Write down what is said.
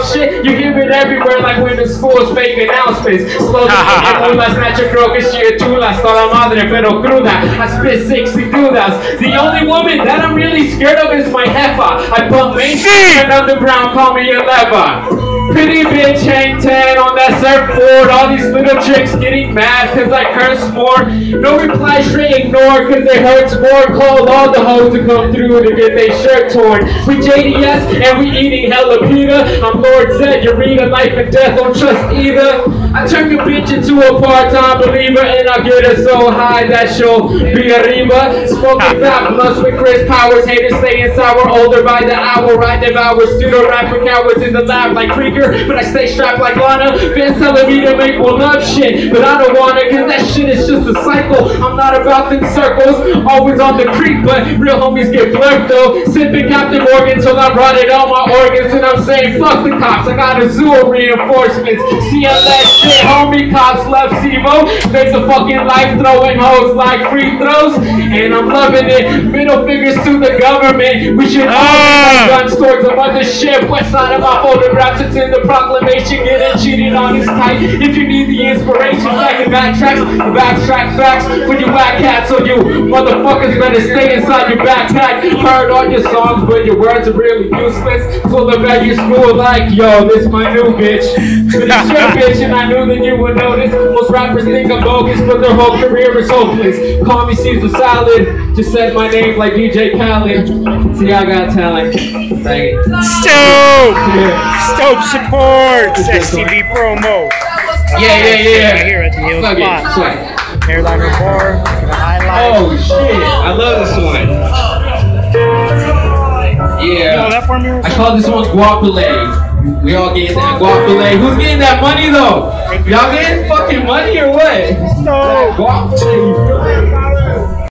shit, you hear it everywhere like when the school's fake announcements. Slowly getting las nacho creo que she a chula, toda madre pero cruda. I spit 60 dudas. The only woman that I'm really scared of is my jefa. I pump main and underground, call me a lever. Pretty bitch hang ten on that surfboard. All these little chicks getting mad cause I curse more. No reply, straight ignore cause it hurts more. Call all the hoes to come through to get their shirt torn. We JDS and we eating hella pita. I'm Lord Zed, you read a life and death, don't trust either. I turn your bitch into a part-time believer and I get her so high that she'll be a riva. Smoking fat, fabulous with Chris Powers. Haters saying sour, older by the hour. I devour pseudo rapper cowards in the lab like Krieger but I stay strapped like Lana. Fans telling me to make one love shit, but I don't wanna, cause that shit is just a cycle. I'm not about them circles, always on the creek, but real homies get blurred though. Sipping Captain Morgan till I brought it on my organs, and I'm saying fuck the cops. I got a zoo of reinforcements. CLS shit, homie, cops left SIVO. Make the fucking life throwing hoes like free throws, and I'm loving it. Middle fingers to the government. We should all guns towards the mothership. West side of my photographs, it's in the proclamation. Getting cheated on is tight. If you need the inspiration, like the backtracks, the backtrack facts for you whack cats. So you motherfuckers better stay inside your backpack. Heard all your songs, but your words are really useless. Pull up at your school like, yo, this my new bitch. But it's your bitch, and I knew that you would notice. Most rappers think I'm bogus, but their whole career is hopeless. Call me Caesar Salad. Just said my name like DJ Khaled. See, I got talent. Thank it. Stope! Yeah. Stope supports STV promo. Yeah, yeah, yeah. Right here at the Hill Spot. sweat. Airliner bar. Highlight. Oh shit! I love this one. Yeah. that for me? I call this one Guapale. We all getting that Guapale. Who's getting that money though? Y'all getting fucking money or what? No. Guapale, you